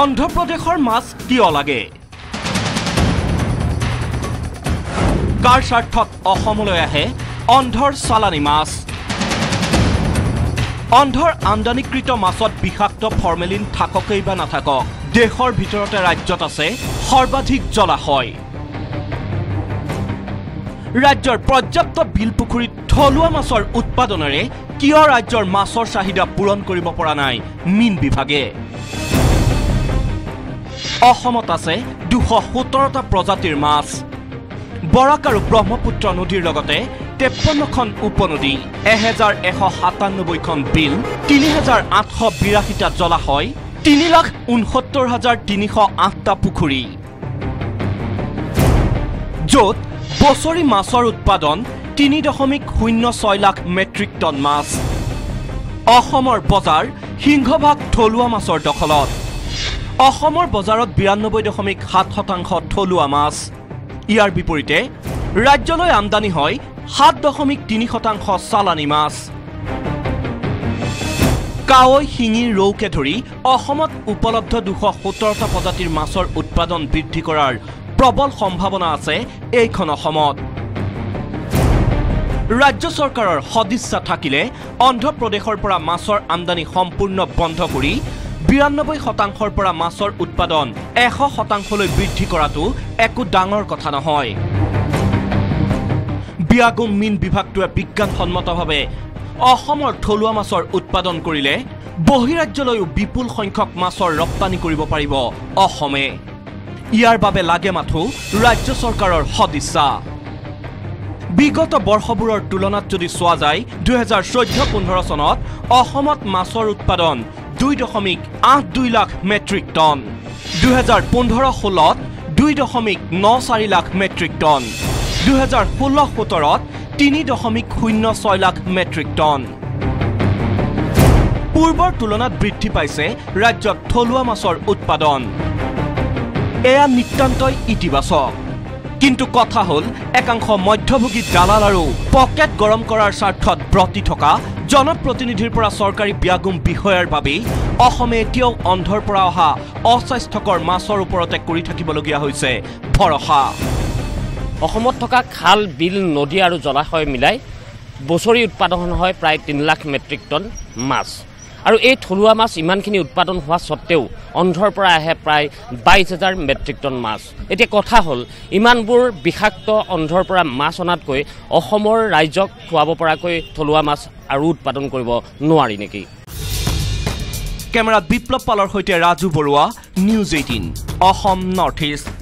অন্ধ্ৰপ্ৰদেশৰ মাছ কিয় লাগে? কাৰ স্বাৰ্থত অসমলৈ আহে অন্ধ্ৰৰ চালানী মাছ? অন্ধ্ৰৰ আমদানিকৃত মাছত বিষাক্ত ফৰ্মেলিন থাককেই বা নাথাকক দেশৰ ভিতৰতে ৰাজ্যত আছে সৰ্বাধিক জলাশয়। ৰাজ্যৰ পৰ্যাপ্ত বিল পুখুৰীত থলুৱা মাছৰ উৎপাদনেৰে কিয় ৰাজ্যৰ মাছৰ চাহিদা পূৰণ কৰিব পৰা নাই? মীন বিভাগে। অসমত আছে দুশ সোতৰটা প্ৰজাতিৰ মাছ। বৰাক আৰু ব্ৰহ্মপুত্ৰ নদীৰ লগতে তেপন্নখন উপনদী এহেজাৰ এশ সাতান্নব্বৈখন বিল তিনি হাজাৰ আঠশ বিৰাশীটা জলাশয় তিনি লাখ ঊনসত্তৰ হাজাৰ তিনিশ আঠটা পুখুৰী। য'ত বছৰি মাছৰ উৎপাদন তিনি দশমিক শূন্য ছয় লাখ মেট্ৰিক টন মাছ। অসমৰ বজাৰ সিংহভাগ থলুৱা মাছৰ দখলত। অসমৰ বজাৰত বিৰান্নব্বৈ দশমিক সাত শতাংশ থলুৱা মাছ। ইয়াৰ বিপৰীতে ৰাজ্যলৈ আমদানি হয় সাত দশমিক তিনি শতাংশ চালানী মাছ। কাৱৈ শিঙি ৰৌকে ধৰি অসমত উপলব্ধ দুশ সোতৰটা প্ৰজাতিৰ মাছৰ উৎপাদন বৃদ্ধি কৰাৰ প্ৰবল সম্ভাৱনা আছে এইখন অসমত। ৰাজ্য চৰকাৰৰ সদিচ্ছা থাকিলে অন্ধ্ৰপ্ৰদেশৰ পৰা মাছৰ আমদানি সম্পূৰ্ণ বন্ধ কৰি বিৰান্নব্বৈ শতাংশৰ পৰা মাছৰ উৎপাদন এশ শতাংশলৈ বৃদ্ধি কৰাটো একো ডাঙৰ কথা নহয়। বিয়াগুম মীন বিভাগটোৱে বিজ্ঞানসন্মতভাৱে অসমৰ থলুৱা মাছৰ উৎপাদন কৰিলে বহিৰাজ্যলৈও বিপুল সংখ্যক মাছৰ ৰপ্তানি কৰিব পাৰিব অসমে। ইয়াৰ বাবে লাগে মাথো ৰাজ্য চৰকাৰৰ সদিচ্ছা। বিগত বৰ্ষবোৰৰ তুলনাত যদি চোৱা যায় দুহেজাৰ চৈধ্য পোন্ধৰ চনত অসমত মাছৰ উৎপাদন দুই দশমিক আঠ দুই লাখ মেট্ৰিক টন। দুহেজাৰ পোন্ধৰ ষোল্লত দুই দশমিক ন চাৰি লাখ মেট্ৰিক টন। দুহেজাৰ ষোল্ল সোতৰত তিনি দশমিক শূন্য ছয় লাখ মেট্ৰিক টন। পূৰ্বৰ তুলনাত বৃদ্ধি পাইছে ৰাজ্যত থলুৱা মাছৰ উৎপাদন। এয়া নিতান্তই ইতিবাচক। কিন্তু কথা হ'ল একাংশ মধ্যভোগী দালাল আৰু পকেট গৰম কৰাৰ স্বাৰ্থত ব্ৰতি থকা জনপ্ৰতিনিধিৰ পৰা চৰকাৰী ব্যাগুম বিষয়াৰ বাবেই অসমে এতিয়াও অন্ধ্ৰৰ পৰা অহা অস্বাস্থ্যকৰ মাছৰ ওপৰতে কৰি থাকিবলগীয়া হৈছে ভৰসা। অসমত থকা খাল বিল নদী আৰু জলাশয় মিলাই বছৰি উৎপাদন হয় প্ৰায় তিনি লাখ মেট্ৰিক টন মাছ। আৰু এই থলুৱা মাছ ইমানখিনি উৎপাদন হোৱা স্বত্তেও অন্ধ্ৰৰ পৰা আহে প্ৰায় বাইছ হাজাৰ মেট্ৰিক টন মাছ। এতিয়া কথা হ'ল ইমানবোৰ বিষাক্ত অন্ধ্ৰৰ পৰা মাছ অনাতকৈ অসমৰ ৰাইজক খুৱাব পৰাকৈ থলুৱা মাছ আৰু উৎপাদন কৰিব নোৱাৰি নেকি? কেমেৰাত বিপ্লৱ পালৰ সৈতে Raju Baruah news eighteen Assam north east.